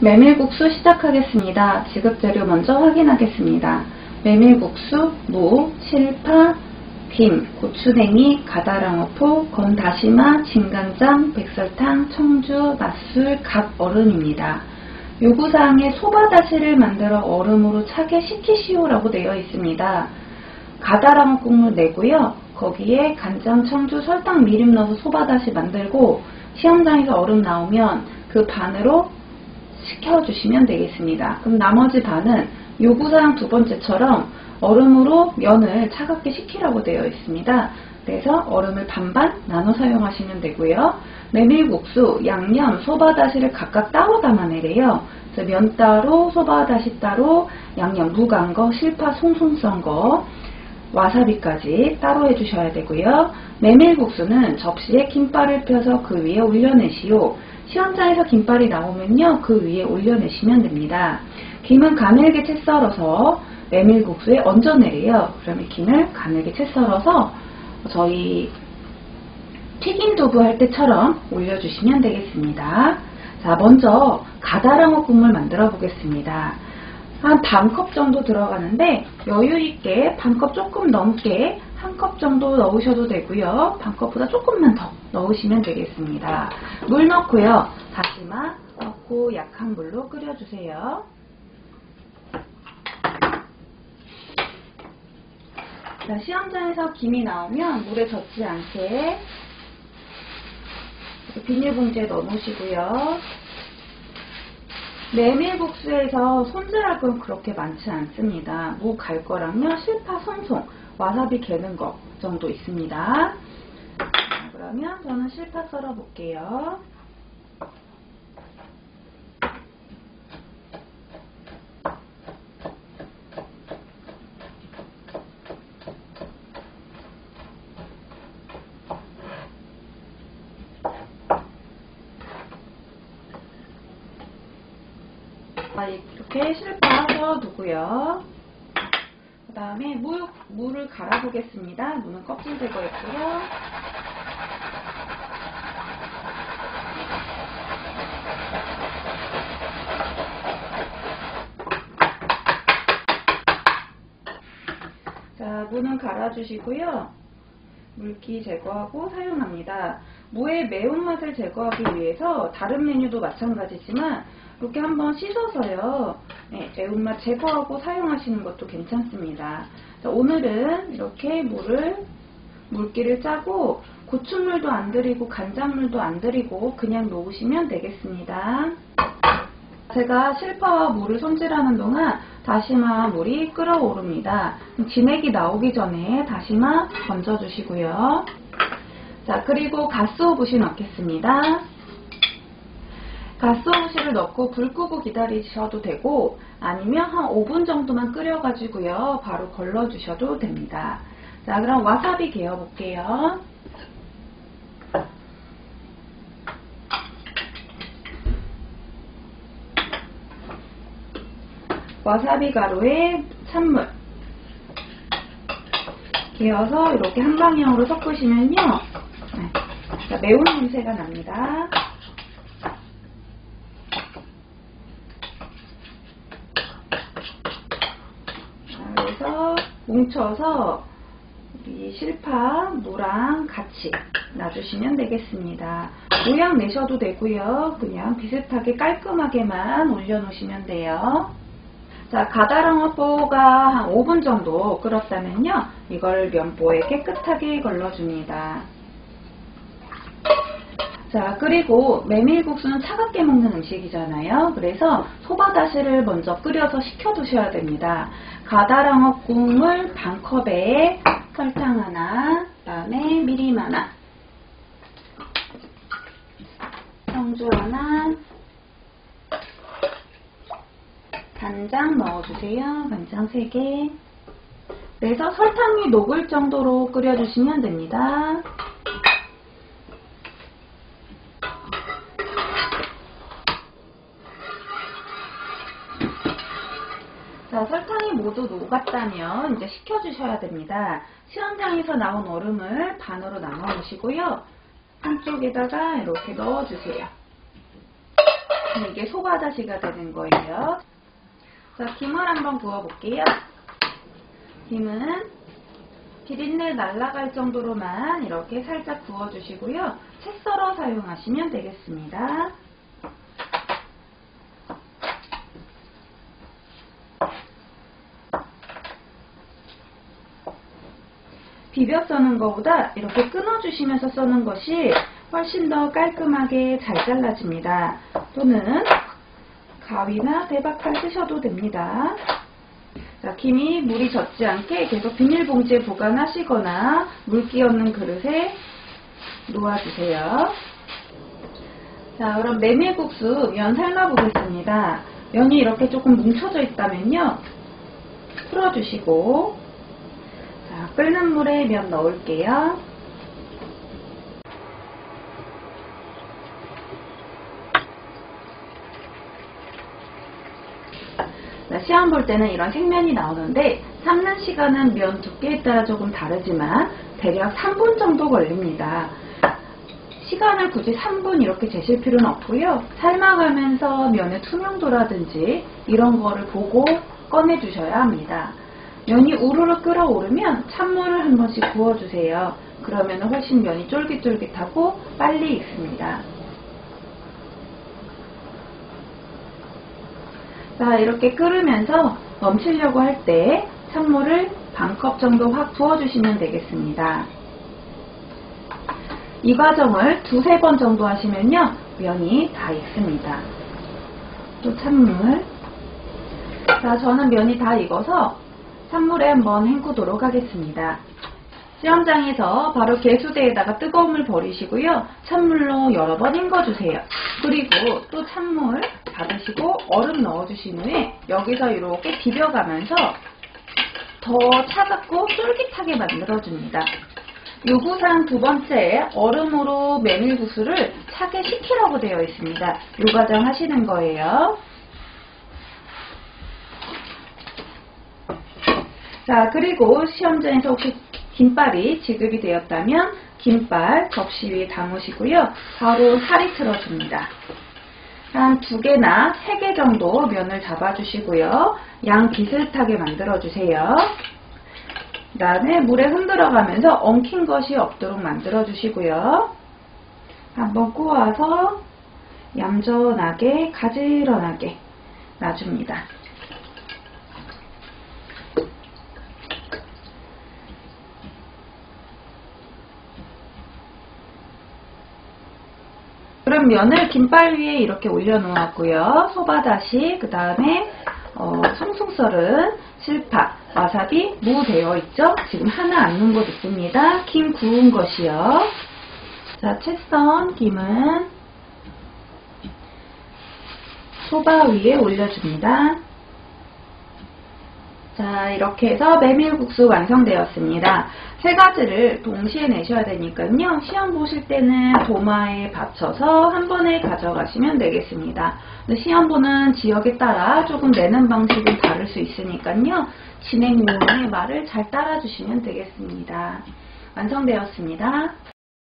메밀국수 시작하겠습니다. 지급재료 먼저 확인하겠습니다. 메밀국수, 무, 실파, 김, 고추냉이, 가다랑어포, 건다시마, 진간장, 백설탕, 청주, 맛술, 갓 얼음입니다. 요구사항에 소바다시를 만들어 얼음으로 차게 식히시오 라고 되어 있습니다. 가다랑어 국물 내고요. 거기에 간장, 청주, 설탕, 미림 넣어서 소바다시 만들고 시험장에서 얼음 나오면 그 반으로 식혀주시면 되겠습니다. 그럼 나머지 반은 요구사항 두 번째처럼 얼음으로 면을 차갑게 식히라고 되어 있습니다. 그래서 얼음을 반반 나눠 사용하시면 되고요. 메밀국수, 양념, 소바다시를 각각 따로 담아내래요. 그래서 면 따로, 소바다시 따로, 양념 무간 거, 실파 송송 썬 거, 와사비까지 따로 해주셔야 되고요. 메밀국수는 접시에 김발을 펴서 그 위에 올려내시오. 시험장에서 김발이 나오면요. 그 위에 올려내시면 됩니다. 김은 가늘게 채 썰어서 메밀국수에 얹어내래요. 그러면 김을 가늘게 채 썰어서 저희 튀김 두부 할 때처럼 올려주시면 되겠습니다. 자, 먼저 가다랑어 국물 만들어 보겠습니다. 한 반컵 정도 들어가는데 여유 있게 반컵 조금 넘게 한 컵 정도 넣으셔도 되고요. 반 컵보다 조금만 더 넣으시면 되겠습니다. 물 넣고요. 다시마 넣고 약한 물로 끓여주세요. 자, 시험장에서 김이 나오면 물에 젖지 않게 비닐봉지에 넣으시고요. 메밀국수에서 건 그렇게 많지 않습니다. 무 갈 거랑요, 실파 송송, 와사비 개는 거 정도 있습니다. 자, 그러면 저는 실파 썰어 볼게요. 이렇게 실파 썰어두고요. 그 다음에 물, 물을 갈아보겠습니다. 물은 껍질 제거했고요. 자, 물은 갈아주시고요. 물기 제거하고 사용합니다. 무의 매운맛을 제거하기 위해서 다른 메뉴도 마찬가지지만 이렇게 한번 씻어서요. 네, 매운맛 제거하고 사용하시는 것도 괜찮습니다. 자, 오늘은 이렇게 물을 물기를 짜고 고춧물도 안 들이고 간장물도 안 들이고 그냥 놓으시면 되겠습니다. 제가 실파와 물을 손질하는 동안 다시마 물이 끓어오릅니다. 진액이 나오기 전에 다시마 건져주시고요. 자, 그리고 가스오브시 넣겠습니다. 가스오브시를 넣고 불 끄고 기다리셔도 되고 아니면 한 5분 정도만 끓여가지고요. 바로 걸러주셔도 됩니다. 자, 그럼 와사비 개어볼게요. 와사비 가루에 찬물 개어서 이렇게 한 방향으로 섞으시면요. 네, 매운 냄새가 납니다. 그래서 뭉쳐서 우리 실파, 무랑 같이 놔주시면 되겠습니다. 모양 내셔도 되고요. 그냥 비슷하게 깔끔하게만 올려놓으시면 돼요. 자, 가다랑어뽀가 한 5분 정도 끓었다면요. 이걸 면보에 깨끗하게 걸러줍니다. 자, 그리고 메밀국수는 차갑게 먹는 음식이잖아요. 그래서 소바다시를 먼저 끓여서 식혀두셔야 됩니다. 가다랑어 국물 반 컵에 설탕 하나, 그 다음에 미림 하나, 청주 하나, 간장 넣어주세요. 간장 3개. 그래서 설탕이 녹을 정도로 끓여주시면 됩니다. 모두 녹았다면 이제 식혀주셔야 됩니다. 시험장에서 나온 얼음을 반으로 나눠 놓으시고요. 한쪽에다가 이렇게 넣어주세요. 이게 소바다시가 되는 거예요. 자, 김을 한번 구워볼게요. 김은 비린내 날아갈 정도로만 이렇게 살짝 구워주시고요. 채 썰어 사용하시면 되겠습니다. 비벼 써는 것보다 이렇게 끊어주시면서 써는 것이 훨씬 더 깔끔하게 잘 잘라집니다. 또는 가위나 대박칼 쓰셔도 됩니다. 자, 김이 물이 젖지 않게 계속 비닐봉지에 보관하시거나 물기 없는 그릇에 놓아주세요. 자, 그럼 메밀국수 면 삶아보겠습니다. 면이 이렇게 조금 뭉쳐져 있다면요. 풀어주시고 자, 끓는 물에 면 넣을게요. 자, 시험 볼 때는 이런 생면이 나오는데 삶는 시간은 면 두께에 따라 조금 다르지만 대략 3분 정도 걸립니다. 시간을 굳이 3분 이렇게 재실 필요는 없고요. 삶아가면서 면의 투명도라든지 이런 거를 보고 꺼내 주셔야 합니다. 면이 우르르 끓어오르면 찬물을 한 번씩 부어주세요. 그러면 훨씬 면이 쫄깃쫄깃하고 빨리 익습니다. 자, 이렇게 끓으면서 넘치려고 할 때 찬물을 반컵 정도 확 부어주시면 되겠습니다. 이 과정을 두세 번 정도 하시면요. 면이 다 익습니다. 또 찬물. 자, 저는 면이 다 익어서 찬물에 한번 헹구도록 하겠습니다. 시험장에서 바로 개수대에다가 뜨거운 물 버리시고요. 찬물로 여러 번 헹궈주세요. 그리고 또 찬물 받으시고 얼음 넣어주신 후에 여기서 이렇게 비벼가면서 더 차갑고 쫄깃하게 만들어줍니다. 요구사항 두 번째 얼음으로 메밀국수를 차게 식히라고 되어 있습니다. 요 과정 하시는 거예요. 자, 그리고 시험장에서 혹시 김발이 지급이 되었다면 김발 접시 위에 담으시고요. 바로 살이 틀어줍니다. 한 두 개나 세 개 정도 면을 잡아주시고요. 양 비슷하게 만들어주세요. 그 다음에 물에 흔들어가면서 엉킨 것이 없도록 만들어주시고요. 한번 꼬아서 얌전하게 가지런하게 놔줍니다. 그럼 면을 김발 위에 이렇게 올려놓았고요. 소바다시, 그 다음에 어, 송송 썰은 실파, 와사비, 무 되어 있죠? 지금 하나 안 넣은 것 있습니다. 김 구운 것이요. 자, 채썬 김은 소바 위에 올려줍니다. 자, 이렇게 해서 메밀국수 완성되었습니다. 세 가지를 동시에 내셔야 되니까요. 시험 보실 때는 도마에 받쳐서 한 번에 가져가시면 되겠습니다. 시험 보는 지역에 따라 조금 내는 방식은 다를 수 있으니까요. 진행용의 말을 잘 따라주시면 되겠습니다. 완성되었습니다.